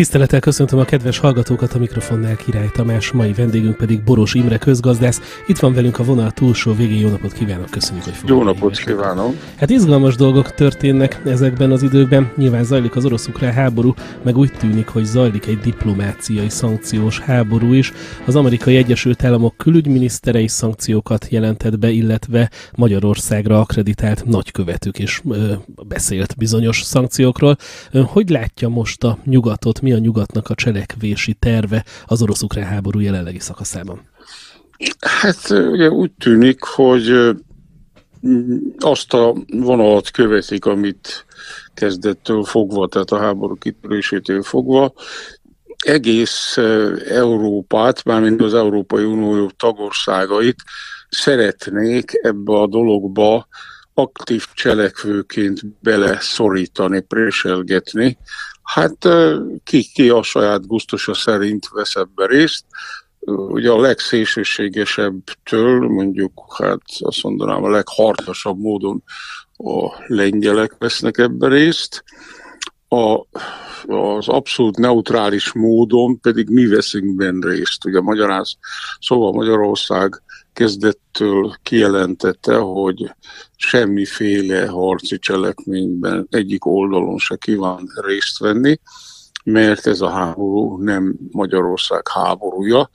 Tisztelettel köszöntöm a kedves hallgatókat, a mikrofonnál Király Tamás, mai vendégünk pedig Boros Imre közgazdász. Itt van velünk a vonal túlsó végén. Jó napot kívánok, köszönjük, hogy Jó napot kívánok! Hát izgalmas dolgok történnek ezekben az időkben. Nyilván zajlik az orosz-ukrán háború, meg úgy tűnik, hogy zajlik egy diplomáciai szankciós háború is. Az amerikai Egyesült Államok külügyminisztere is szankciókat jelentett be, illetve Magyarországra akreditált nagykövetük is ö, beszélt bizonyos szankciókról. Hogy látja most a nyugatot, mi a nyugatnak a cselekvési terve az orosz-ukrán háború jelenlegi szakaszában? Hát ugye úgy tűnik, hogy azt a vonalat követik, amit kezdettől fogva, tehát a háború kitörésétől fogva, egész Európát, mármint az Európai Unió tagországait szeretnék ebbe a dologba aktív cselekvőként beleszorítani, préselgetni, Hát ki, ki a saját gusztusa szerint vesz ebbe részt. Ugye a legszélsőségesebbtől, mondjuk, hát azt mondanám, a legharcosabb módon a lengyelek vesznek ebbe részt. A, az abszolút neutrális módon pedig mi veszünk benne részt. Ugye magyaráz, szóval Magyarország kezdettől kijelentette, hogy semmiféle harci cselekményben egyik oldalon se kíván részt venni, mert ez a háború nem Magyarország háborúja.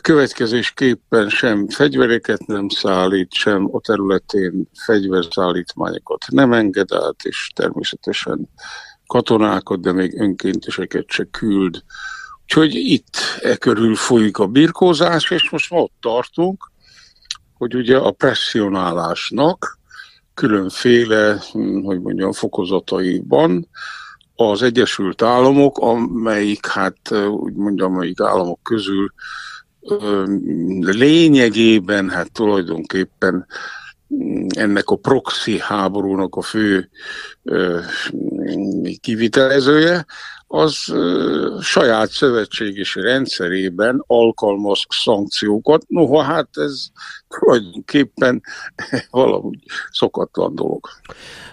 Következésképpen sem fegyvereket nem szállít, sem a területén fegyverszállítmányokat nem enged át, és természetesen katonákat, de még önkénteseket se küld Úgyhogy itt e körül folyik a birkózás, és most ott tartunk, hogy ugye a presszionálásnak különféle, hogy mondjam, fokozataiban az Egyesült Államok, amelyik, hát úgy mondjam, amelyik államok közül lényegében, hát tulajdonképpen hm, ennek a proxy háborúnak a fő kivitelezője, az saját szövetségesi rendszerében alkalmaz szankciókat. Noha hát ez tulajdonképpen valahogy szokatlan dolog.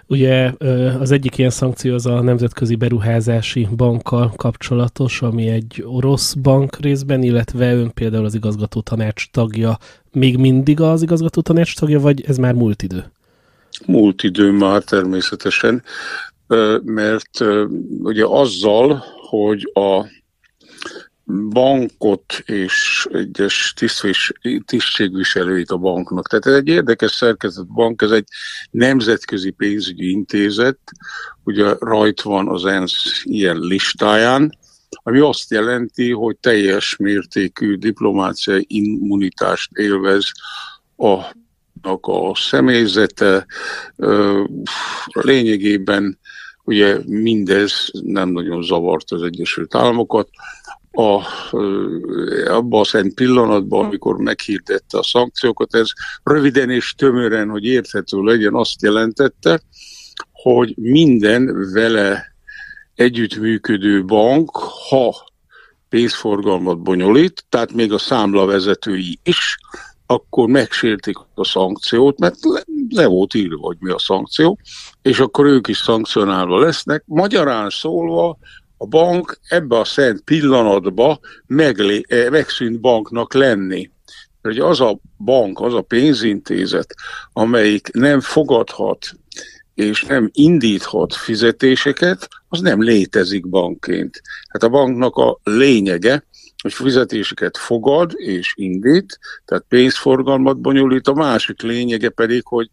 Ugye az egyik ilyen szankció az a Nemzetközi Beruházási Bankkal kapcsolatos, ami egy orosz bank részben, illetve ön például az igazgató tanács tagja. Még mindig az igazgató tanács tagja, vagy ez már múlt idő? Múlt idő már természetesen mert ugye azzal, hogy a bankot és egyes tisztségviselőit a banknak. Tehát ez egy érdekes szerkezet bank, ez egy nemzetközi pénzügyi intézet, ugye rajt van az ENSZ ilyen listáján, ami azt jelenti, hogy teljes mértékű diplomáciai immunitást élvez a a személyzete lényegében ugye mindez nem nagyon zavart az Egyesült Államokat. A, abban a szent pillanatban, amikor meghirdette a szankciókat, ez röviden és tömören, hogy érthető legyen, azt jelentette, hogy minden vele együttműködő bank, ha pénzforgalmat bonyolít, tehát még a számlavezetői is, akkor megsértik a szankciót, mert le, le volt írva, hogy mi a szankció, és akkor ők is szankcionálva lesznek. Magyarán szólva a bank ebbe a szent pillanatba meglé, eh, megszűnt banknak lenni. Hogy az a bank, az a pénzintézet, amelyik nem fogadhat és nem indíthat fizetéseket, az nem létezik bankként. Hát a banknak a lényege, hogy fizetéseket fogad és indít, tehát pénzforgalmat bonyolít, a másik lényege pedig, hogy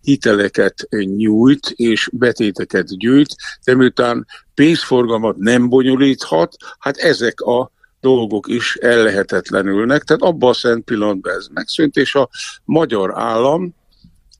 hiteleket nyújt és betéteket gyűjt, de miután pénzforgalmat nem bonyolíthat, hát ezek a dolgok is ellehetetlenülnek, tehát abban a szent pillanatban ez megszűnt, és a magyar állam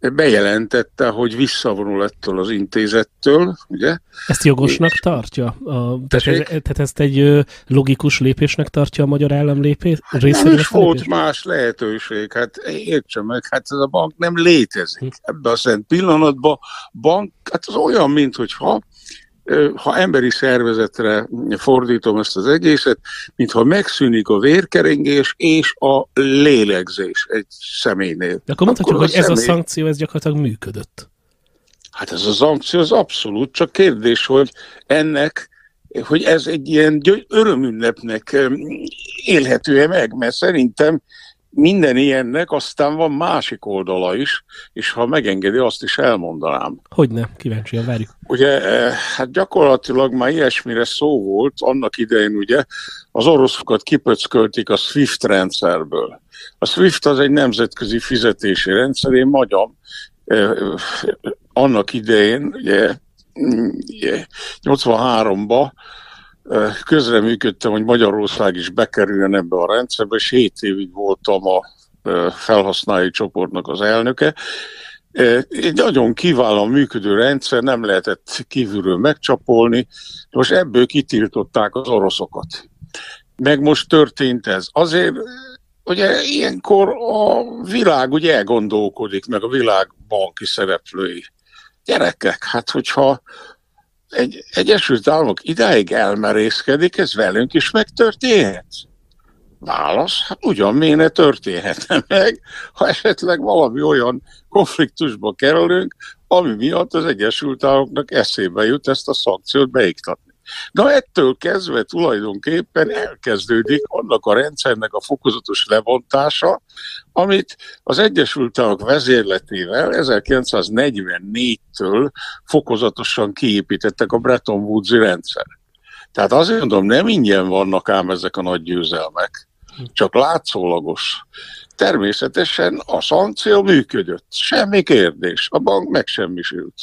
bejelentette, hogy visszavonul ettől az intézettől, ugye? Ezt jogosnak és... tartja? A, tehát, ez, tehát ezt egy logikus lépésnek tartja a magyar állam lépés? Hát nem is volt más lehetőség, hát értse meg, hát ez a bank nem létezik. Hm. Ebben a szent pillanatban bank, hát az olyan, mint hogyha ha emberi szervezetre fordítom ezt az egészet, mintha megszűnik a vérkeringés és a lélegzés egy személynél. De akkor mondhatjuk, akkor hogy személy... ez a szankció, ez gyakorlatilag működött. Hát ez a szankció az abszolút, csak kérdés, hogy ennek hogy ez egy ilyen örömünnepnek élhető-e meg, mert szerintem minden ilyennek aztán van másik oldala is, és ha megengedi, azt is elmondanám. Hogyne, kíváncsian várjuk. Ugye, hát gyakorlatilag már ilyesmire szó volt, annak idején ugye az oroszokat kipöckölték a SWIFT rendszerből. A SWIFT az egy nemzetközi fizetési rendszer, én magyam, annak idején, ugye, 83-ba közreműködtem, hogy Magyarország is bekerüljön ebbe a rendszerbe, és 7 évig voltam a felhasználói csoportnak az elnöke. Egy nagyon kiválóan működő rendszer, nem lehetett kívülről megcsapolni, most ebből kitiltották az oroszokat. Meg most történt ez. Azért ugye ilyenkor a világ ugye elgondolkodik, meg a világ banki szereplői. Gyerekek, hát hogyha egy Egyesült Államok idáig elmerészkedik, ez velünk is megtörténhet? Válasz, hát ugyan miért ne történhetne meg, ha esetleg valami olyan konfliktusba kerülünk, ami miatt az Egyesült Államoknak eszébe jut ezt a szankciót beiktatni. Na ettől kezdve tulajdonképpen elkezdődik annak a rendszernek a fokozatos levontása, amit az Egyesült Államok vezérletével 1944-től fokozatosan kiépítettek a Bretton woods rendszer. Tehát azért mondom, nem ingyen vannak ám ezek a nagy győzelmek, csak látszólagos. Természetesen a szankció működött, semmi kérdés, a bank megsemmisült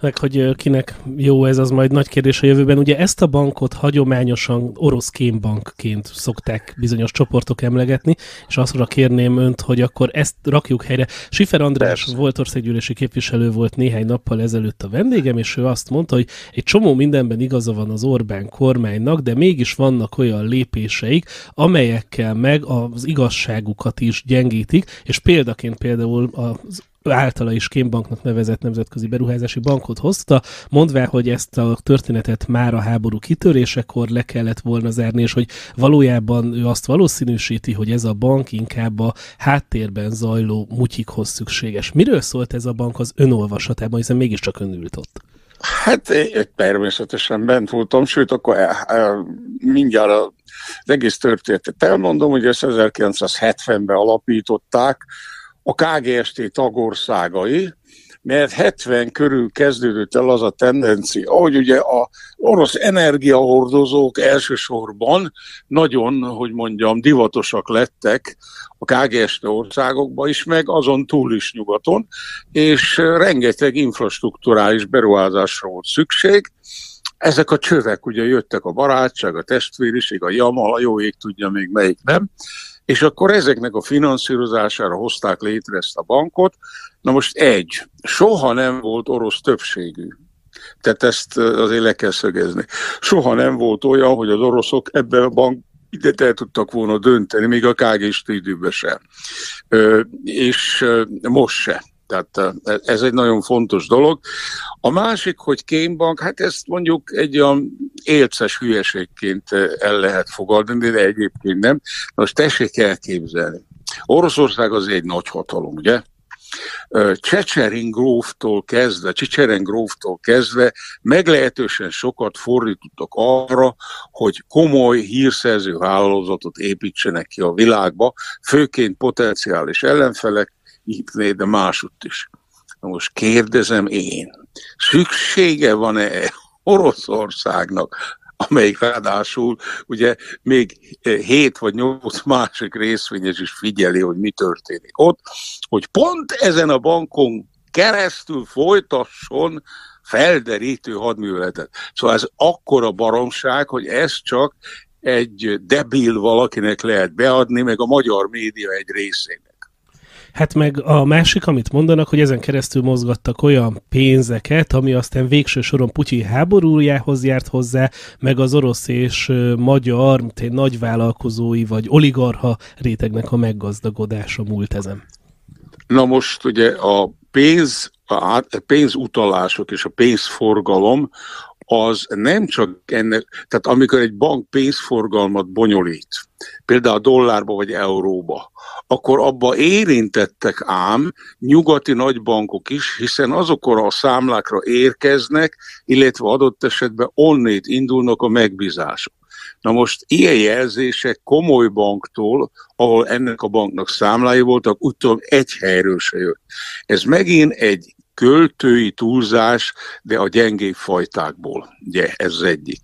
meg hogy kinek jó ez, az majd nagy kérdés a jövőben. Ugye ezt a bankot hagyományosan orosz kémbankként szokták bizonyos csoportok emlegetni, és azra kérném önt, hogy akkor ezt rakjuk helyre. Sifer András Persze. volt országgyűlési képviselő volt néhány nappal ezelőtt a vendégem, és ő azt mondta, hogy egy csomó mindenben igaza van az Orbán kormánynak, de mégis vannak olyan lépéseik, amelyekkel meg az igazságukat is gyengítik, és példaként például az általa is Kémbanknak nevezett nemzetközi beruházási bankot hozta, mondvá, hogy ezt a történetet már a háború kitörésekor le kellett volna zárni, és hogy valójában ő azt valószínűsíti, hogy ez a bank inkább a háttérben zajló mutyikhoz szükséges. Miről szólt ez a bank az önolvasatában, hiszen mégiscsak ön ült ott? Hát természetesen bent voltam, sőt, akkor el, el, mindjárt az egész történetet elmondom, hogy ezt 1970-ben alapították, a KGST tagországai, mert 70 körül kezdődött el az a tendencia, hogy ugye a orosz energiahordozók elsősorban nagyon, hogy mondjam, divatosak lettek a KGST országokban is, meg azon túl is nyugaton, és rengeteg infrastruktúrális beruházásra volt szükség, ezek a csövek ugye jöttek a barátság, a testvériség, a jamal, a jó ég tudja még melyik nem, és akkor ezeknek a finanszírozására hozták létre ezt a bankot. Na most egy, soha nem volt orosz többségű. Tehát ezt azért le kell szögezni. Soha nem volt olyan, hogy az oroszok ebben a bank ide el tudtak volna dönteni, még a KGST időben sem. És most se. Tehát ez egy nagyon fontos dolog. A másik, hogy kémbank, hát ezt mondjuk egy olyan élces hülyeségként el lehet fogadni, de egyébként nem. Most tessék elképzelni. Oroszország az egy nagy hatalom, ugye? Csecserin gróftól kezdve, Csicseren gróftól kezdve meglehetősen sokat fordítottak arra, hogy komoly hírszerző hálózatot építsenek ki a világba, főként potenciális ellenfelek, itt, de másutt is. Na most kérdezem én, szüksége van-e Oroszországnak, amelyik ráadásul ugye még hét vagy nyolc másik részvényes is figyeli, hogy mi történik ott, hogy pont ezen a bankon keresztül folytasson felderítő hadműveletet. Szóval ez akkora baromság, hogy ez csak egy debil valakinek lehet beadni, meg a magyar média egy részének. Hát meg a másik, amit mondanak, hogy ezen keresztül mozgattak olyan pénzeket, ami aztán végső soron Putyin háborújához járt hozzá, meg az orosz és magyar nagyvállalkozói vagy oligarha rétegnek a meggazdagodása múlt ezen. Na most ugye a pénz, a pénzutalások és a pénzforgalom az nem csak ennek, tehát amikor egy bank pénzforgalmat bonyolít, például dollárba vagy euróba, akkor abba érintettek ám nyugati nagybankok is, hiszen azokra a számlákra érkeznek, illetve adott esetben onnét indulnak a megbízások. Na most ilyen jelzések komoly banktól, ahol ennek a banknak számlái voltak, úgy tudom, egy helyről se jött. Ez megint egy költői túlzás, de a gyengébb fajtákból. Ugye, ez az egyik.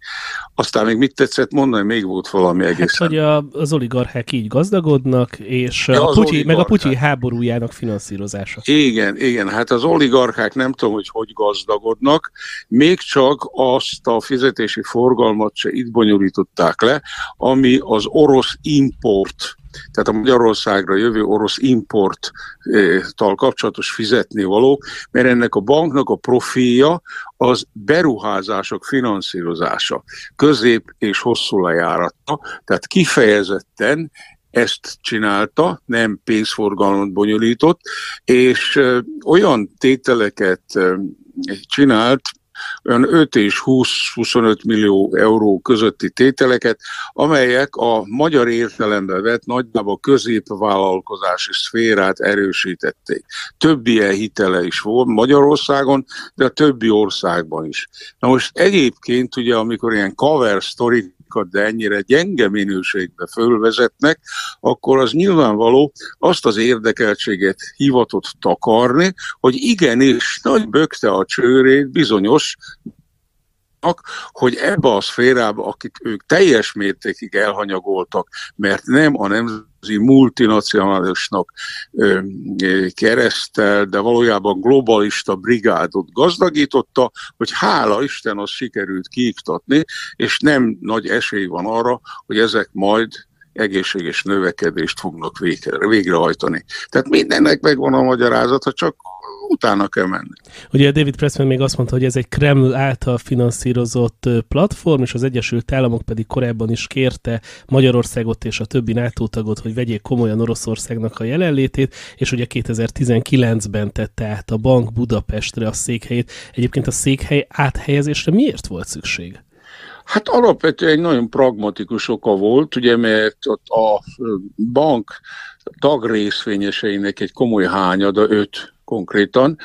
Aztán még mit tetszett mondani? Még volt valami egészen. Hát, hogy a, az oligarchák így gazdagodnak, és ja, a Putyi, meg a Putyi háborújának finanszírozása. Igen, igen, hát az oligarchák nem tudom, hogy hogy gazdagodnak, még csak azt a fizetési forgalmat se itt bonyolították le, ami az orosz import tehát a Magyarországra jövő orosz importtal kapcsolatos fizetni való, mert ennek a banknak a profilja az beruházások finanszírozása, közép és hosszú lejáratta, tehát kifejezetten ezt csinálta, nem pénzforgalmat bonyolított, és olyan tételeket csinált, olyan 5 és 20-25 millió euró közötti tételeket, amelyek a magyar értelemben vett nagyjából középvállalkozási szférát erősítették. Több ilyen hitele is volt Magyarországon, de a többi országban is. Na most egyébként ugye, amikor ilyen cover story de ennyire gyenge minőségbe fölvezetnek, akkor az nyilvánvaló azt az érdekeltséget hivatott takarni, hogy igenis nagy bökte a csőrét bizonyos hogy ebbe a szférába, akik ők teljes mértékig elhanyagoltak, mert nem a nemzeti multinacionálisnak keresztel, de valójában globalista brigádot gazdagította, hogy hála Isten az sikerült kiiktatni, és nem nagy esély van arra, hogy ezek majd egészséges növekedést fognak végre, végrehajtani. Tehát mindennek megvan a magyarázata, csak utána kell menni. Ugye David Pressman még azt mondta, hogy ez egy Kreml által finanszírozott platform, és az Egyesült Államok pedig korábban is kérte Magyarországot és a többi NATO tagot, hogy vegyék komolyan Oroszországnak a jelenlétét, és ugye 2019-ben tette át a bank Budapestre a székhelyét. Egyébként a székhely áthelyezésre miért volt szükség? Hát alapvetően egy nagyon pragmatikus oka volt, ugye, mert ott a bank tagrészvényeseinek egy komoly hányada, öt konkrétan,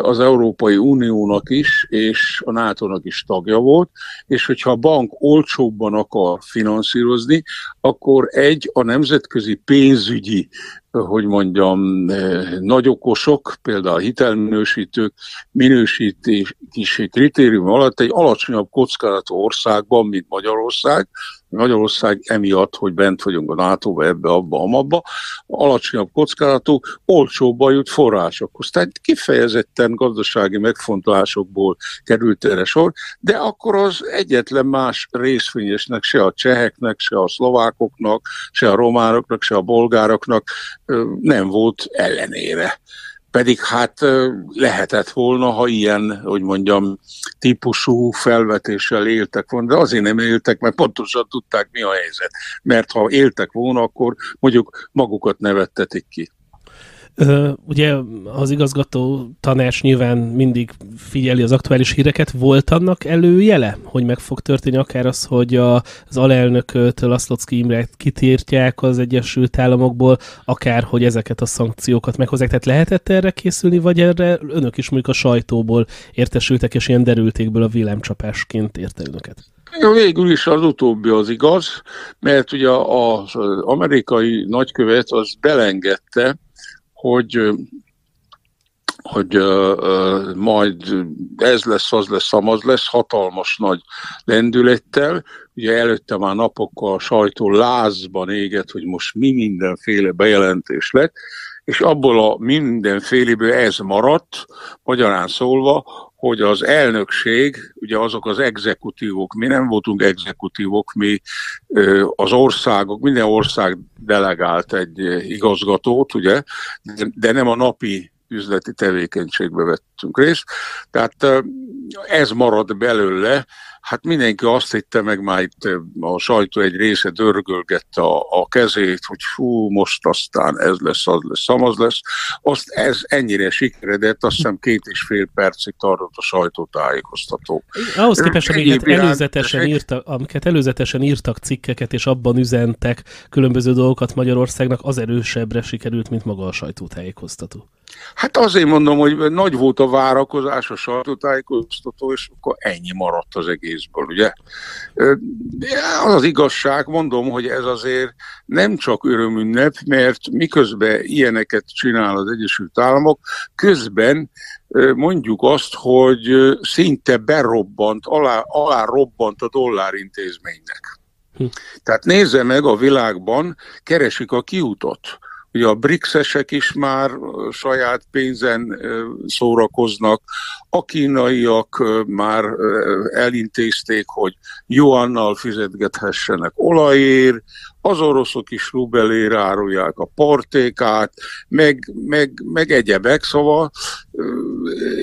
az Európai Uniónak is, és a NATO-nak is tagja volt, és hogyha a bank olcsóbban akar finanszírozni, akkor egy a nemzetközi pénzügyi hogy mondjam, nagyokosok, például a hitelminősítők minősítési kritérium alatt egy alacsonyabb kockázatú országban, mint Magyarország, Magyarország emiatt, hogy bent vagyunk a nato ebbe, abba, amabba, alacsonyabb kockázatú, olcsóbban jut forrásokhoz. Tehát kifejezetten gazdasági megfontolásokból került erre sor, de akkor az egyetlen más részvényesnek, se a cseheknek, se a szlovákoknak, se a románoknak, se a bolgároknak nem volt ellenére pedig hát lehetett volna, ha ilyen, hogy mondjam, típusú felvetéssel éltek volna, de azért nem éltek, mert pontosan tudták, mi a helyzet. Mert ha éltek volna, akkor mondjuk magukat nevettetik ki. Ugye az igazgató tanács nyilván mindig figyeli az aktuális híreket. Volt annak előjele, hogy meg fog történni akár az, hogy a, az alelnököt, Laszlocki Imrét kitírtják az Egyesült Államokból, akár hogy ezeket a szankciókat meghozzák. Tehát lehetett erre készülni, vagy erre önök is mondjuk a sajtóból értesültek, és ilyen derültékből a villámcsapásként érte önöket? Végül is az utóbbi az igaz, mert ugye az amerikai nagykövet az belengedte, hogy hogy uh, majd ez lesz, az lesz, amaz lesz, hatalmas nagy lendülettel. Ugye előtte már napokkal a sajtó lázban éget, hogy most mi mindenféle bejelentés lett, és abból a mindenféléből ez maradt, magyarán szólva, hogy az elnökség, ugye azok az exekutívok, mi nem voltunk exekutívok, mi az országok, minden ország delegált egy igazgatót, ugye, de nem a napi üzleti tevékenységbe vettünk részt. Tehát ez marad belőle, hát mindenki azt hitte meg már itt a sajtó egy része dörgölgette a, a kezét, hogy fú, most aztán ez lesz, az lesz, amaz lesz. Azt ez ennyire sikeredett, azt hiszem két és fél percig tartott a sajtótájékoztató. Ahhoz képest, amiket előzetesen, írtak, amiket előzetesen írtak cikkeket, és abban üzentek különböző dolgokat Magyarországnak, az erősebbre sikerült, mint maga a sajtótájékoztató. Hát azért mondom, hogy nagy volt a várakozás, a sajtótájékoztató, és akkor ennyi maradt az egészből, ugye? Az az igazság, mondom, hogy ez azért nem csak örömünnep, mert miközben ilyeneket csinál az Egyesült Államok, közben mondjuk azt, hogy szinte berobbant, alá, alá robbant a dollárintézménynek. Hm. Tehát nézze meg a világban, keresik a kiutot Ugye a BRICS-esek is már saját pénzen szórakoznak, a kínaiak már elintézték, hogy Joannal fizetgethessenek olajért, az oroszok is rubelér árulják a portékát, meg, meg, meg egyebek, szóval,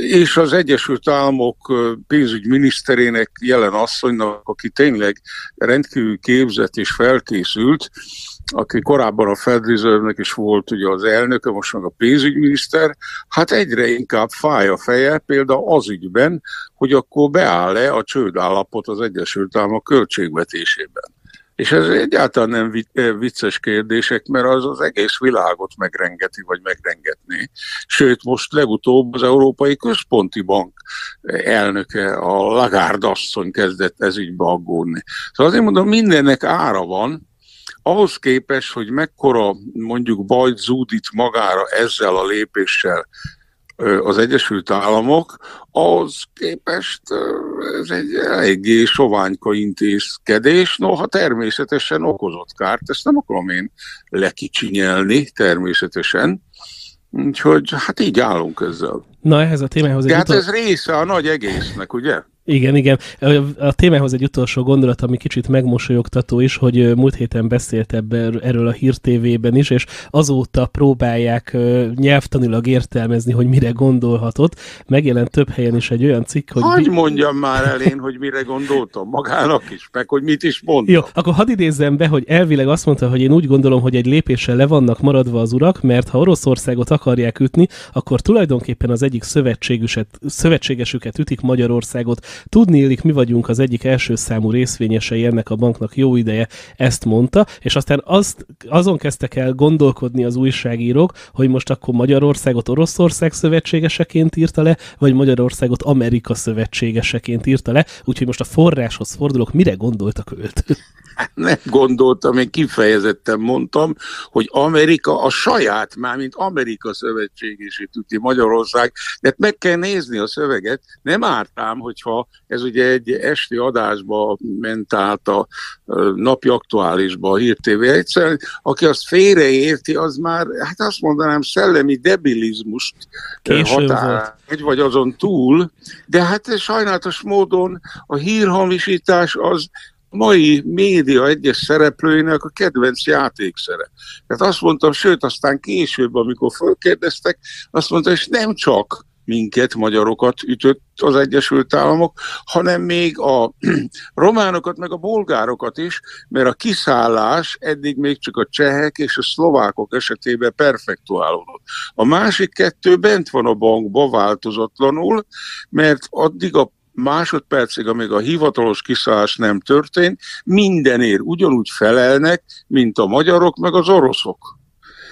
és az Egyesült Államok pénzügyminiszterének jelen asszonynak, aki tényleg rendkívül képzett és felkészült, aki korábban a Fed Reserve-nek is volt ugye az elnöke, most meg a pénzügyminiszter, hát egyre inkább fáj a feje például az ügyben, hogy akkor beáll-e a csődállapot az Egyesült Államok költségvetésében. És ez egyáltalán nem eh, vicces kérdések, mert az az egész világot megrengeti, vagy megrengetné. Sőt, most legutóbb az Európai Központi Bank elnöke, a Lagarde asszony kezdett ez ügybe aggódni. Szóval azért mondom, mindennek ára van, ahhoz képest, hogy mekkora mondjuk bajt zúdít magára ezzel a lépéssel az Egyesült Államok, az képest ez egy eléggé soványka intézkedés, noha természetesen okozott kárt, ezt nem akarom én lekicsinyelni természetesen, úgyhogy hát így állunk ezzel. Na ehhez a témához... egy hát utol... ez része a nagy egésznek, ugye? Igen, igen. A témához egy utolsó gondolat, ami kicsit megmosolyogtató is, hogy múlt héten beszélt ebben, erről a Hír TV-ben is, és azóta próbálják nyelvtanilag értelmezni, hogy mire gondolhatott. Megjelent több helyen is egy olyan cikk, hogy... Hogy mondjam már el én, hogy mire gondoltam magának is, meg hogy mit is mondtam. Jó, akkor hadd idézzem be, hogy elvileg azt mondta, hogy én úgy gondolom, hogy egy lépéssel le vannak maradva az urak, mert ha Oroszországot akarják ütni, akkor tulajdonképpen az egyik szövetségesüket ütik Magyarországot, Tudni illik, mi vagyunk az egyik első számú részvényesei ennek a banknak. Jó ideje, ezt mondta, és aztán azt, azon kezdtek el gondolkodni az újságírók, hogy most akkor Magyarországot Oroszország szövetségeseként írta le, vagy Magyarországot Amerika szövetségeseként írta le, úgyhogy most a forráshoz fordulok, mire gondolt a nem gondoltam, én kifejezetten mondtam, hogy Amerika a saját, már mint Amerika szövetségesét üti Magyarország, de meg kell nézni a szöveget, nem ártám, hogyha ez ugye egy esti adásba ment át a napi aktuálisba a Hír TV. Egyszerűen, aki azt félreérti, az már, hát azt mondanám, szellemi debilizmust határ, egy vagy azon túl, de hát sajnálatos módon a hírhamisítás az mai média egyes szereplőinek a kedvenc játékszere. Tehát azt mondtam, sőt, aztán később, amikor fölkérdeztek, azt mondta, és nem csak minket, magyarokat ütött az Egyesült Államok, hanem még a románokat, meg a bolgárokat is, mert a kiszállás eddig még csak a csehek és a szlovákok esetében perfektuálódott. A másik kettő bent van a bankba változatlanul, mert addig a másodpercig, amíg a hivatalos kiszállás nem történt, mindenért ugyanúgy felelnek, mint a magyarok meg az oroszok.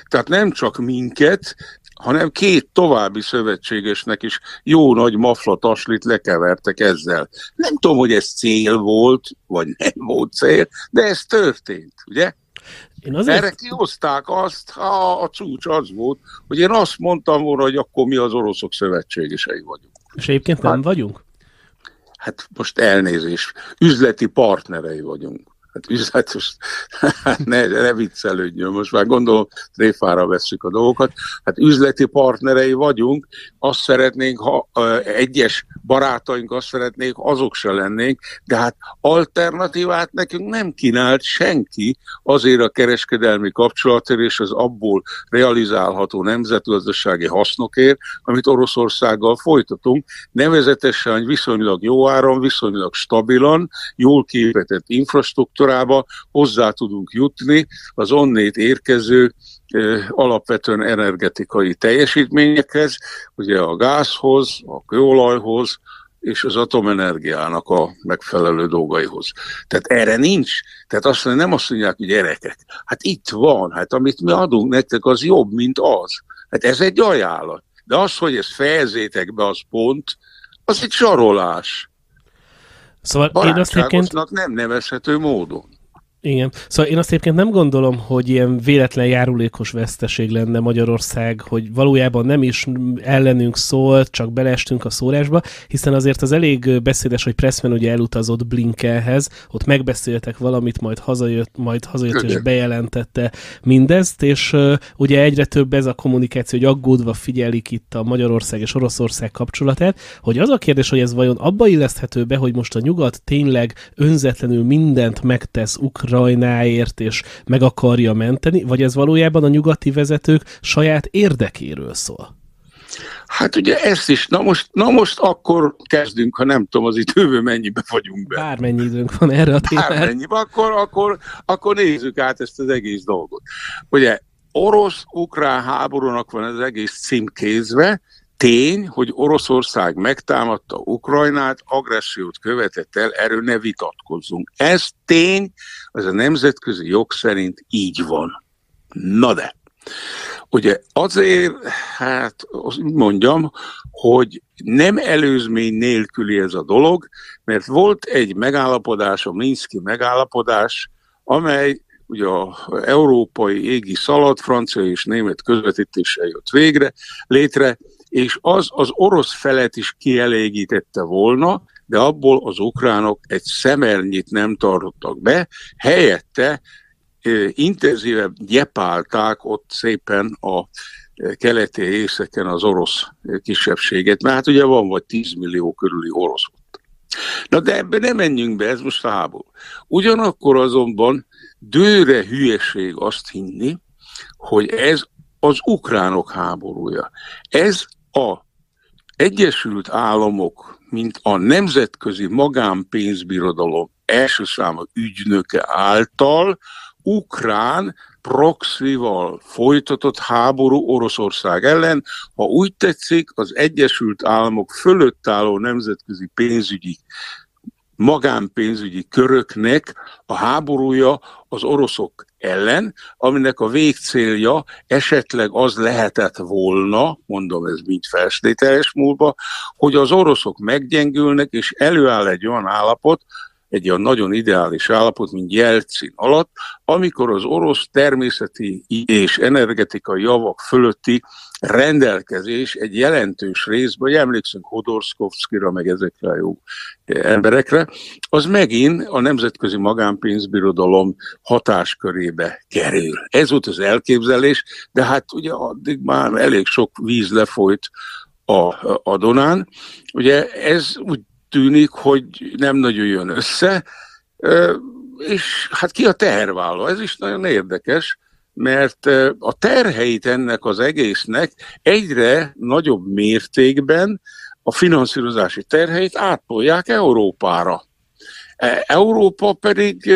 Tehát nem csak minket, hanem két további szövetségesnek is jó nagy maflataslit lekevertek ezzel. Nem tudom, hogy ez cél volt, vagy nem volt cél, de ez történt, ugye? Én azért... Erre kihozták azt, ha a csúcs az volt, hogy én azt mondtam volna, hogy akkor mi az oroszok szövetségesei vagyunk. És egyébként nem hát, vagyunk? hát most elnézés, üzleti partnerei vagyunk. Hát üzletes, ne, ne viccelődjön, most már gondolom tréfára vesszük a dolgokat. Hát üzleti partnerei vagyunk, azt szeretnénk, ha egyes barátaink azt szeretnék, azok se lennénk, de hát alternatívát nekünk nem kínált senki azért a kereskedelmi kapcsolatért és az abból realizálható nemzetgazdasági hasznokért, amit Oroszországgal folytatunk, nevezetesen viszonylag jó áron, viszonylag stabilan, jól képetett infrastruktúrába hozzá tudunk jutni az onnét érkező alapvetően energetikai teljesítményekhez, ugye a gázhoz, a kőolajhoz, és az atomenergiának a megfelelő dolgaihoz. Tehát erre nincs. Tehát azt mondja, nem azt mondják, hogy gyerekek, hát itt van, hát amit mi adunk nektek, az jobb, mint az. Hát ez egy ajánlat. De az, hogy ezt fejezzétek be, az pont, az egy sarolás. Szóval én azt egyébként... nem nevezhető módon. Igen. Szóval én azt egyébként nem gondolom, hogy ilyen véletlen járulékos veszteség lenne Magyarország, hogy valójában nem is ellenünk szól, csak beleestünk a szórásba, hiszen azért az elég beszédes, hogy Pressman ugye elutazott Blinkelhez, ott megbeszéltek valamit, majd hazajött, majd hazajött és bejelentette mindezt, és uh, ugye egyre több ez a kommunikáció, hogy aggódva figyelik itt a Magyarország és Oroszország kapcsolatát, hogy az a kérdés, hogy ez vajon abba illeszthető be, hogy most a nyugat tényleg önzetlenül mindent megtesz Ukra Ukrajnáért, és meg akarja menteni, vagy ez valójában a nyugati vezetők saját érdekéről szól? Hát ugye ezt is, na most, na most akkor kezdünk, ha nem tudom az időből mennyibe vagyunk be. Bármennyi időnk van erre a témára. Bármennyi, akkor, akkor, akkor nézzük át ezt az egész dolgot. Ugye orosz-ukrán háborúnak van az egész címkézve, Tény, hogy Oroszország megtámadta Ukrajnát, agressziót követett el, erről ne vitatkozzunk. Ez tény, az a nemzetközi jog szerint így van. Na de, ugye azért, hát mondjam, hogy nem előzmény nélküli ez a dolog, mert volt egy megállapodás, a Minszki megállapodás, amely ugye a európai égi szalad, francia és német közvetítéssel jött végre, létre, és az az orosz felet is kielégítette volna, de abból az ukránok egy szemernyit nem tartottak be, helyette intenzívebb gyepálták ott szépen a keleti észeken az orosz kisebbséget, mert hát ugye van vagy 10 millió körüli orosz ott. Na de ebbe nem menjünk be, ez most a háború. Ugyanakkor azonban dőre hülyeség azt hinni, hogy ez az ukránok háborúja. Ez a Egyesült Államok, mint a nemzetközi magánpénzbirodalom első száma ügynöke által ukrán proxival folytatott háború Oroszország ellen, ha úgy tetszik, az Egyesült Államok fölött álló nemzetközi pénzügyi magánpénzügyi köröknek a háborúja az oroszok ellen, aminek a végcélja esetleg az lehetett volna, mondom ez mind felstételes múlva, hogy az oroszok meggyengülnek, és előáll egy olyan állapot, egy olyan nagyon ideális állapot, mint Jelcin alatt, amikor az orosz természeti és energetikai javak fölötti rendelkezés egy jelentős részben, emlékszünk Hodorszkovszkira, meg ezekre a jó emberekre, az megint a nemzetközi magánpénzbirodalom hatáskörébe kerül. Ez volt az elképzelés, de hát ugye addig már elég sok víz lefolyt a, a Donán. Ugye ez úgy tűnik, hogy nem nagyon jön össze, és hát ki a teherválló? Ez is nagyon érdekes, mert a terheit ennek az egésznek egyre nagyobb mértékben a finanszírozási terheit átolják Európára. E, Európa pedig,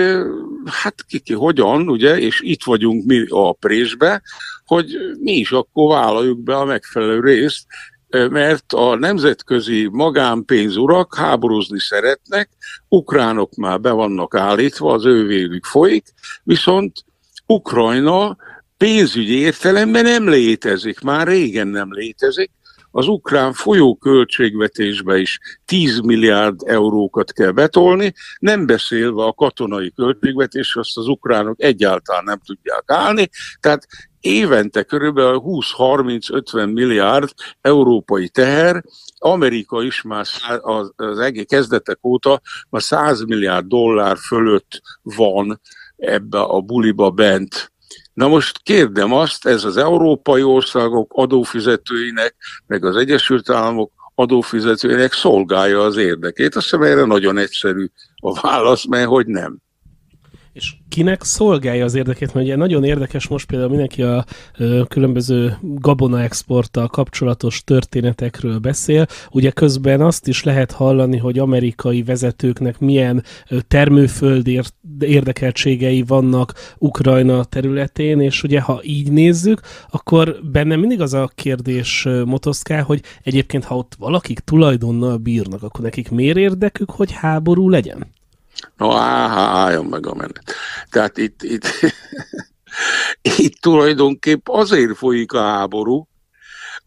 hát ki, ki hogyan, ugye, és itt vagyunk mi a présbe, hogy mi is akkor vállaljuk be a megfelelő részt, mert a nemzetközi magánpénzurak háborúzni szeretnek, ukránok már be vannak állítva, az ő végük folyik, viszont Ukrajna pénzügyi értelemben nem létezik, már régen nem létezik. Az ukrán folyó költségvetésbe is 10 milliárd eurókat kell betolni, nem beszélve a katonai költségvetés, azt az ukránok egyáltalán nem tudják állni, tehát évente körülbelül 20-30-50 milliárd európai teher, Amerika is már az, az egész kezdetek óta már 100 milliárd dollár fölött van ebbe a buliba bent. Na most kérdem azt, ez az európai országok adófizetőinek, meg az Egyesült Államok adófizetőinek szolgálja az érdekét. Azt hiszem erre nagyon egyszerű a válasz, mert hogy nem. És kinek szolgálja az érdekét? Mert ugye nagyon érdekes most például mindenki a különböző gabona exporttal kapcsolatos történetekről beszél. Ugye közben azt is lehet hallani, hogy amerikai vezetőknek milyen termőföld érdekeltségei vannak Ukrajna területén, és ugye ha így nézzük, akkor benne mindig az a kérdés motoszkál, hogy egyébként ha ott valakik tulajdonnal bírnak, akkor nekik miért érdekük, hogy háború legyen? No, áhá, álljon meg a menet. Tehát itt, itt, itt tulajdonképp azért folyik a háború,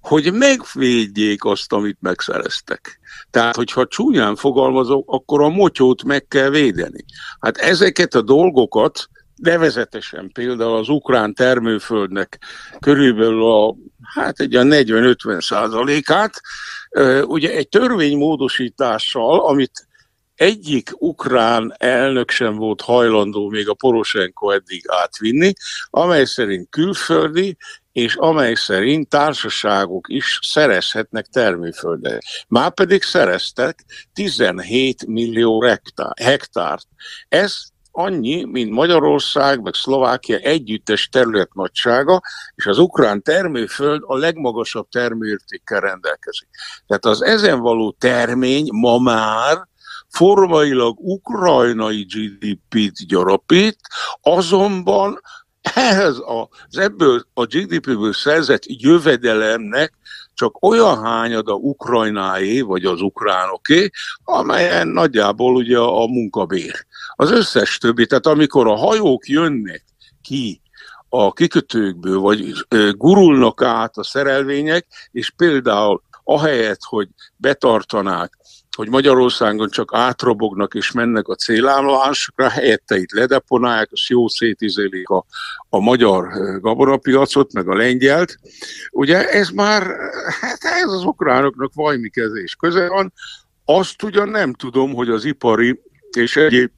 hogy megvédjék azt, amit megszereztek. Tehát, hogyha csúnyán fogalmazok, akkor a motyót meg kell védeni. Hát ezeket a dolgokat, nevezetesen például az ukrán termőföldnek körülbelül a, hát egy a 40-50 százalékát, ugye egy törvénymódosítással, amit egyik ukrán elnök sem volt hajlandó még a Poroshenko eddig átvinni, amely szerint külföldi és amely szerint társaságok is szerezhetnek termőföldet. Már pedig szereztek 17 millió hektárt. Ez annyi, mint Magyarország, meg Szlovákia együttes területnagysága, és az ukrán termőföld a legmagasabb termőértékkel rendelkezik. Tehát az ezen való termény ma már formailag ukrajnai GDP-t gyarapít, azonban ehhez az ebből a GDP-ből szerzett jövedelemnek csak olyan hányada Ukrajnáé, vagy az ukránoké, amelyen nagyjából ugye a munkabér. Az összes többi, tehát amikor a hajók jönnek ki a kikötőkből, vagy gurulnak át a szerelvények, és például ahelyett, hogy betartanák hogy Magyarországon csak átrobognak és mennek a célállomásokra, helyette itt ledeponálják, és jó szétizélik a, a magyar gabonapiacot, meg a lengyelt. Ugye ez már, hát ez az ukránoknak vajmi kezés köze van. Azt ugyan nem tudom, hogy az ipari és egyéb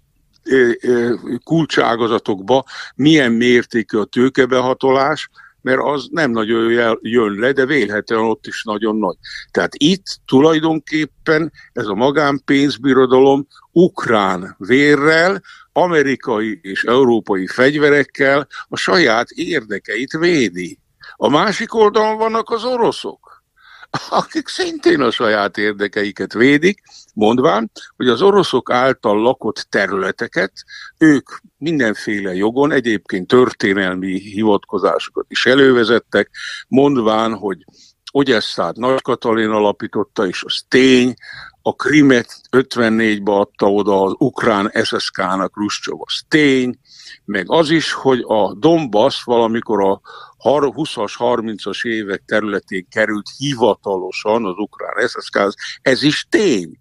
kulcságazatokba milyen mértékű a tőkebehatolás, mert az nem nagyon jön le, de vélhetően ott is nagyon nagy. Tehát itt tulajdonképpen ez a magánpénzbirodalom ukrán vérrel, amerikai és európai fegyverekkel a saját érdekeit védi. A másik oldalon vannak az oroszok akik szintén a saját érdekeiket védik, mondván, hogy az oroszok által lakott területeket ők mindenféle jogon, egyébként történelmi hivatkozásokat is elővezettek, mondván, hogy Ogyesszát Nagy Katalin alapította, és az tény, a Krimet 54-be adta oda az ukrán SSK-nak Ruscsov, az tény, meg az is, hogy a Donbass valamikor a 20-as, 30-as évek területén került hivatalosan az ukrán SSK, ez is tény.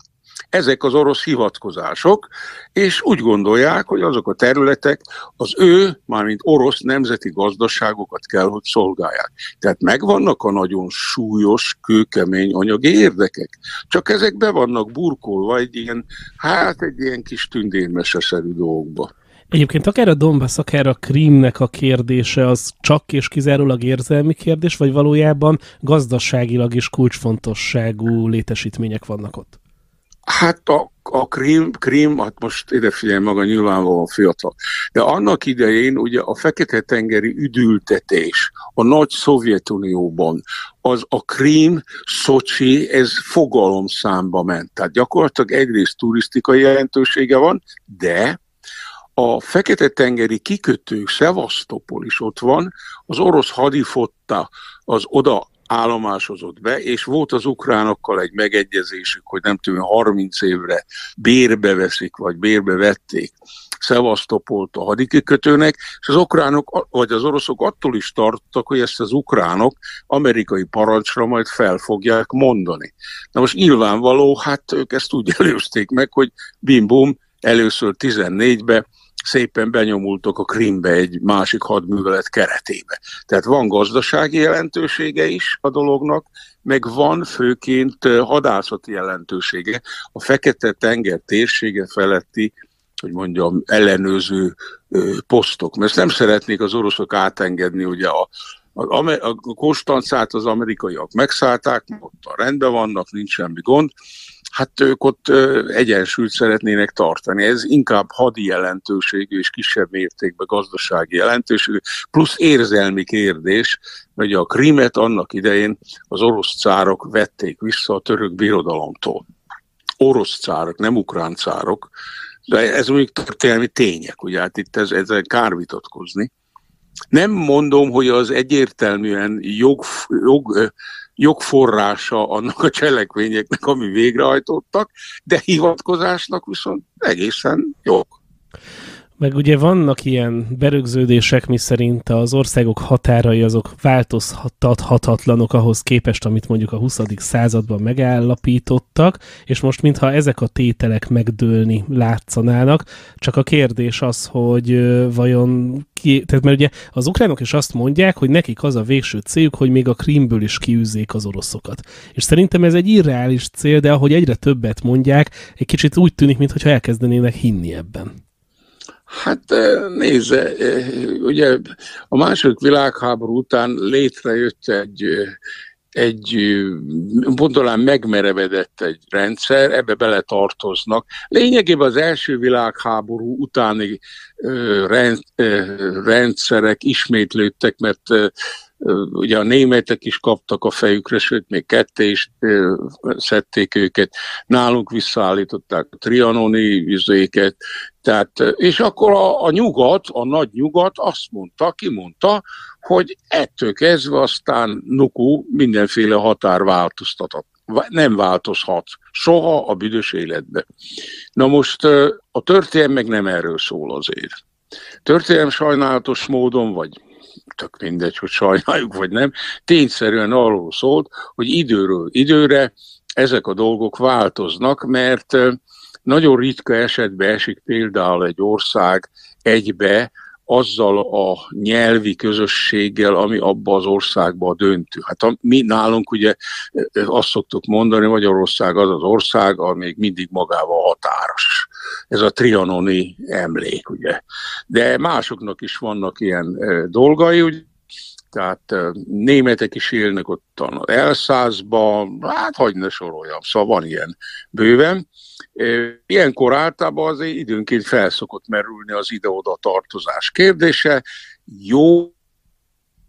Ezek az orosz hivatkozások, és úgy gondolják, hogy azok a területek az ő, mármint orosz nemzeti gazdaságokat kell, hogy szolgálják. Tehát megvannak a nagyon súlyos, kőkemény anyagi érdekek. Csak ezek be vannak burkolva egy ilyen, hát egy ilyen kis tündérmeseszerű dolgokba. Egyébként akár a Donbass, akár a Krímnek a kérdése az csak és kizárólag érzelmi kérdés, vagy valójában gazdaságilag is kulcsfontosságú létesítmények vannak ott? Hát a, a krím, krím, hát most ide figyelj maga, nyilvánvalóan fiatal. De annak idején ugye a Fekete-tengeri üdültetés a nagy Szovjetunióban, az a krím, Szocsi, ez fogalomszámba ment. Tehát gyakorlatilag egyrészt turisztikai jelentősége van, de a Fekete-tengeri kikötő Szevasztopol is ott van, az orosz hadifotta az oda állomásozott be, és volt az ukránokkal egy megegyezésük, hogy nem tudom, 30 évre bérbe veszik, vagy bérbe vették Szevasztopolt a hadikikötőnek, és az ukránok, vagy az oroszok attól is tartottak, hogy ezt az ukránok amerikai parancsra majd fel fogják mondani. Na most nyilvánvaló, hát ők ezt úgy előzték meg, hogy bim-bum, először 14-be szépen benyomultok a Krimbe egy másik hadművelet keretébe. Tehát van gazdasági jelentősége is a dolognak, meg van főként hadászati jelentősége. A Fekete-tenger térsége feletti hogy mondjam, ellenőző posztok. Mert nem szeretnék az oroszok átengedni, ugye a, a, Konstancát az amerikaiak megszállták, ott rendben vannak, nincs semmi gond, hát ők ott egyensúlyt szeretnének tartani. Ez inkább hadi jelentőségű és kisebb mértékben gazdasági jelentőségű, plusz érzelmi kérdés, hogy a Krimet annak idején az orosz cárok vették vissza a török birodalomtól. Orosz cárok, nem ukrán cárok, de ez mondjuk történelmi tények, ugye hát itt ez, ezzel kár vitatkozni. Nem mondom, hogy az egyértelműen jog, jog, jogforrása annak a cselekvényeknek, ami végrehajtottak, de hivatkozásnak viszont egészen jog. Meg ugye vannak ilyen berögződések, mi szerint az országok határai azok változhatatlanok ahhoz képest, amit mondjuk a 20. században megállapítottak, és most mintha ezek a tételek megdőlni látszanának, csak a kérdés az, hogy vajon ki, tehát mert ugye az ukránok is azt mondják, hogy nekik az a végső céljuk, hogy még a Krimből is kiűzzék az oroszokat. És szerintem ez egy irreális cél, de ahogy egyre többet mondják, egy kicsit úgy tűnik, mintha elkezdenének hinni ebben. Hát nézze, ugye a második világháború után létrejött egy, egy mondolán megmerevedett egy rendszer, ebbe bele tartoznak. Lényegében az első világháború utáni rendszerek ismétlődtek, mert ugye a németek is kaptak a fejükre, sőt még ketté is szedték őket, nálunk visszaállították a trianoni vizéket, tehát, és akkor a, a nyugat, a nagy nyugat azt mondta, kimondta, hogy ettől kezdve aztán Nuku mindenféle határ változtatott nem változhat soha a büdös életbe. Na most a történelem meg nem erről szól azért. Történelem sajnálatos módon, vagy tök mindegy, hogy sajnáljuk vagy nem, tényszerűen arról szólt, hogy időről időre ezek a dolgok változnak, mert nagyon ritka esetben esik például egy ország egybe azzal a nyelvi közösséggel, ami abba az országba döntő. Hát mi nálunk ugye azt szoktuk mondani, Magyarország az az ország, ami még mindig magával határos. Ez a trianoni emlék, ugye. De másoknak is vannak ilyen dolgai, ugye, tehát németek is élnek ott az Elszászban, hát hagyd ne soroljam, szóval van ilyen bőven. Ilyenkor általában azért időnként felszokott merülni az ide-oda tartozás kérdése. Jó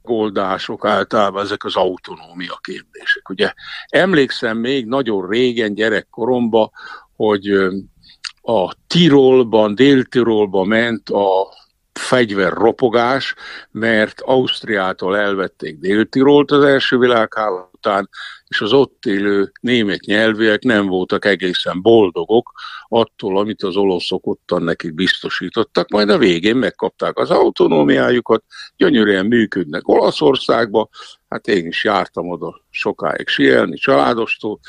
megoldások általában ezek az autonómia kérdések. Ugye emlékszem még nagyon régen gyerekkoromban, hogy a Tirolban, Dél-Tirolban ment a fegyverropogás, mert Ausztriától elvették Dél-Tirolt az első világháború után, és az ott élő német nyelviek nem voltak egészen boldogok attól, amit az olaszok ottan nekik biztosítottak, majd a végén megkapták az autonómiájukat, gyönyörűen működnek Olaszországba, hát én is jártam oda sokáig sielni, családostól,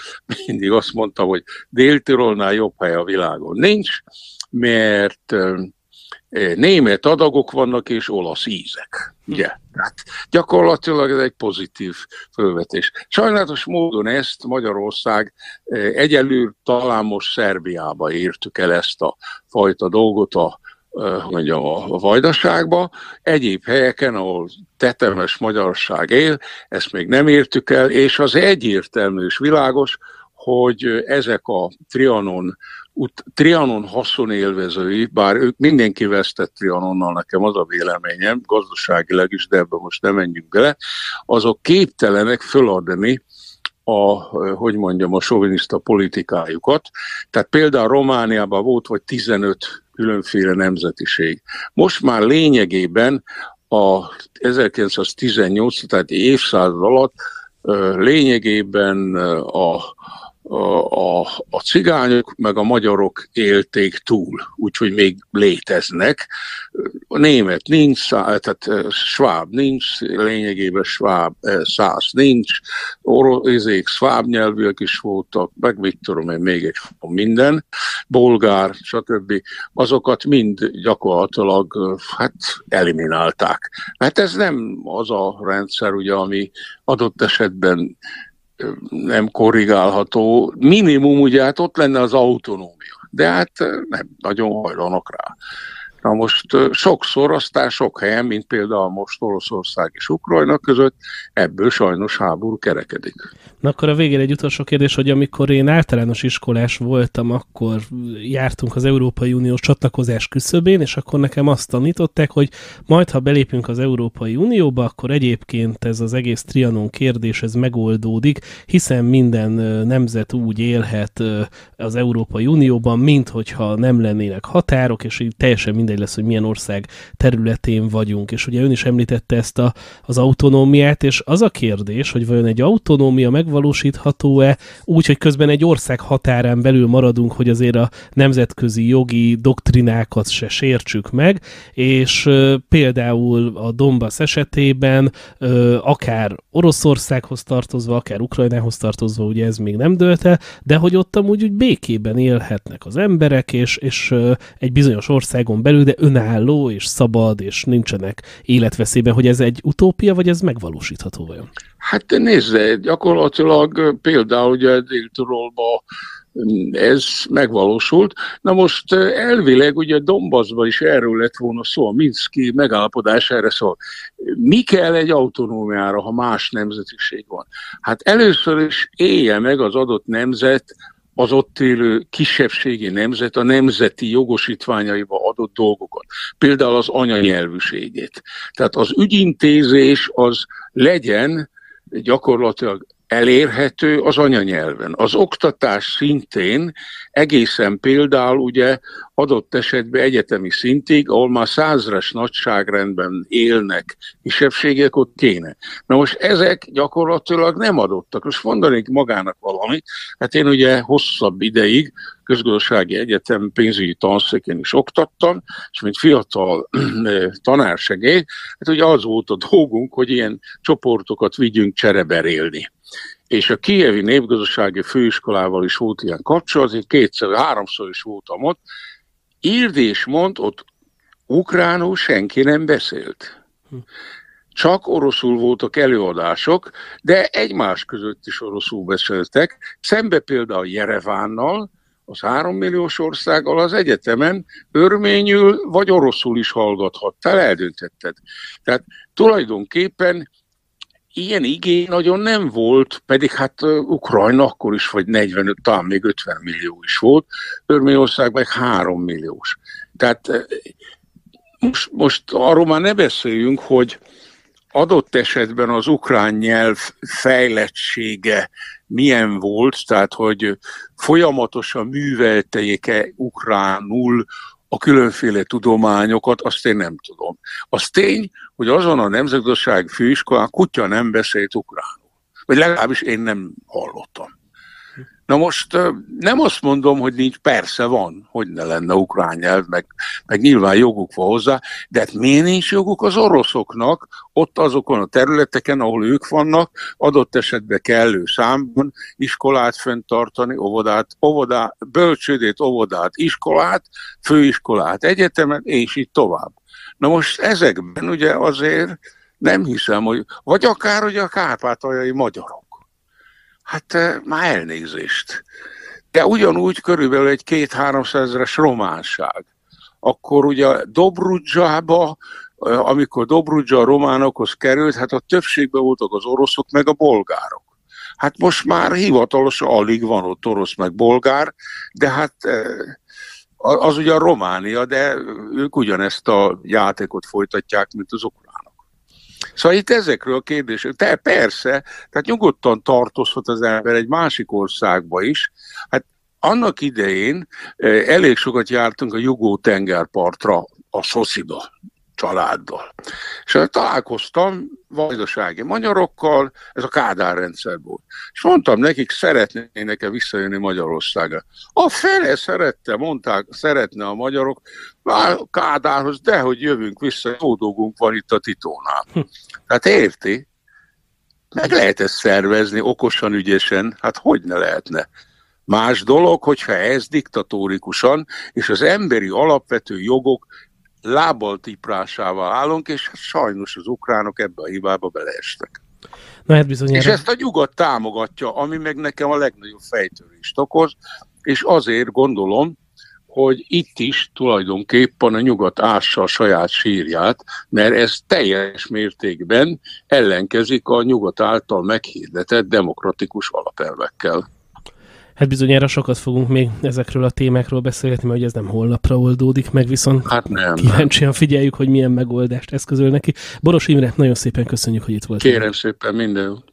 mindig azt mondta, hogy Dél-Tirolnál jobb hely a világon nincs, mert német adagok vannak és olasz ízek. Ugye? Tehát gyakorlatilag ez egy pozitív felvetés. Sajnálatos módon ezt Magyarország egyelőr talán most Szerbiába értük el ezt a fajta dolgot a mondjam, a vajdaságba. Egyéb helyeken, ahol tetemes magyarság él, ezt még nem értük el, és az egyértelmű és világos, hogy ezek a Trianon ut- Trianon haszonélvezői, bár ők mindenki vesztett Trianonnal, nekem az a véleményem, gazdaságilag is, de ebben most nem menjünk bele, azok képtelenek föladni a, hogy mondjam, a soviniszta politikájukat. Tehát például Romániában volt vagy 15 különféle nemzetiség. Most már lényegében a 1918, tehát évszázad alatt lényegében a a, a cigányok meg a magyarok élték túl, úgyhogy még léteznek. A német nincs, tehát sváb nincs, lényegében sváb száz nincs, orozék sváb nyelvűek is voltak, meg mit tudom én, még egy minden, bolgár, stb. Azokat mind gyakorlatilag hát eliminálták. Hát ez nem az a rendszer, ugye, ami adott esetben nem korrigálható. Minimum ugye hát ott lenne az autonómia, de hát nem nagyon hajlanak rá. Na most sokszor, aztán sok helyen, mint például most Oroszország és Ukrajna között, ebből sajnos háború kerekedik. Na akkor a végén egy utolsó kérdés, hogy amikor én általános iskolás voltam, akkor jártunk az Európai Uniós csatlakozás küszöbén, és akkor nekem azt tanították, hogy majd, ha belépünk az Európai Unióba, akkor egyébként ez az egész Trianon kérdés, ez megoldódik, hiszen minden nemzet úgy élhet az Európai Unióban, mint hogyha nem lennének határok, és így teljesen mindegy lesz, hogy milyen ország területén vagyunk. És ugye ön is említette ezt a, az autonómiát, és az a kérdés, hogy vajon egy autonómia meg megvalósítható-e úgy, hogy közben egy ország határán belül maradunk, hogy azért a nemzetközi jogi doktrinákat se sértsük meg, és például a Donbass esetében akár Oroszországhoz tartozva, akár Ukrajnához tartozva, ugye ez még nem dőlte, de hogy ott amúgy úgy békében élhetnek az emberek, és, és egy bizonyos országon belül, de önálló és szabad, és nincsenek életveszélyben, hogy ez egy utópia, vagy ez megvalósítható vajon? Hát nézze, gyakorlatilag például ugye Dél-Tirolba mm, ez megvalósult. Na most elvileg ugye Dombaszban is erről lett volna szó, a Minszki megállapodás erre szól. Mi kell egy autonómiára, ha más nemzetiség van? Hát először is élje meg az adott nemzet az ott élő kisebbségi nemzet a nemzeti jogosítványaiba adott dolgokat. Például az anyanyelvűségét. Tehát az ügyintézés az legyen gyakorlatilag elérhető az anyanyelven. Az oktatás szintén egészen például ugye adott esetben egyetemi szintig, ahol már százres nagyságrendben élnek kisebbségek, ott kéne. Na most ezek gyakorlatilag nem adottak. Most mondanék magának valamit, hát én ugye hosszabb ideig közgazdasági egyetem pénzügyi tanszékén is oktattam, és mint fiatal tanársegély, hát ugye az volt a dolgunk, hogy ilyen csoportokat vigyünk csereberélni és a Kievi Népgazdasági Főiskolával is volt ilyen kapcsolat, én kétszer, háromszor is voltam ott. Írd és mond, ott ukránul senki nem beszélt. Csak oroszul voltak előadások, de egymás között is oroszul beszéltek. Szembe például Jerevánnal, az három milliós országgal az egyetemen örményül vagy oroszul is hallgathattál, eldöntetted. Tehát tulajdonképpen ilyen igény nagyon nem volt, pedig hát Ukrajna akkor is vagy 45, talán még 50 millió is volt, Örményország meg 3 milliós. Tehát most, most arról már ne beszéljünk, hogy adott esetben az ukrán nyelv fejlettsége milyen volt, tehát hogy folyamatosan művelteik-e ukránul a különféle tudományokat, azt én nem tudom. Az tény, hogy azon a nemzetgazdaság főiskolán kutya nem beszélt ukránul. Vagy legalábbis én nem hallottam. Na most nem azt mondom, hogy nincs, persze van, hogy ne lenne ukrán nyelv, meg, meg nyilván joguk van hozzá, de hát miért nincs joguk az oroszoknak ott azokon a területeken, ahol ők vannak, adott esetben kellő számban iskolát fenntartani, óvodát, óvodát, bölcsődét, óvodát, iskolát, főiskolát, egyetemet, és így tovább. Na most ezekben ugye azért nem hiszem, hogy, vagy akár hogy a kárpátaljai magyarok Hát már elnézést. De ugyanúgy körülbelül egy két-háromszázeres románság. Akkor ugye Dobrudzsába, amikor Dobrudzsa a románokhoz került, hát a többségben voltak az oroszok meg a bolgárok. Hát most már hivatalosan alig van ott orosz meg bolgár, de hát az ugye a Románia, de ők ugyanezt a játékot folytatják, mint az. Szóval itt ezekről a kérdések, te persze, tehát nyugodtan tartozhat az ember egy másik országba is. Hát annak idején elég sokat jártunk a Jugó tengerpartra, a Szosziba, családdal. És találkoztam vajdasági magyarokkal, ez a Kádár rendszer volt. És mondtam nekik, szeretnének-e visszajönni Magyarországra. A fele szerette, mondták, szeretne a magyarok, Kádárhoz, de hogy jövünk vissza, jó dolgunk van itt a Titónál. Hm. Tehát érti? Meg lehet ezt szervezni okosan, ügyesen, hát hogy ne lehetne. Más dolog, hogyha ez diktatórikusan, és az emberi alapvető jogok lábbal tiprásával állunk, és hát sajnos az ukránok ebbe a hibába beleestek. Na, hát bizonyára... És ezt a nyugat támogatja, ami meg nekem a legnagyobb fejtörést okoz, és azért gondolom, hogy itt is tulajdonképpen a nyugat ássa a saját sírját, mert ez teljes mértékben ellenkezik a nyugat által meghirdetett demokratikus alapelvekkel. Hát bizonyára sokat fogunk még ezekről a témákról beszélgetni, mert ez nem holnapra oldódik meg, viszont hát nem, kíváncsian figyeljük, hogy milyen megoldást eszközöl neki. Boros Imre, nagyon szépen köszönjük, hogy itt volt. Kérem szépen, minden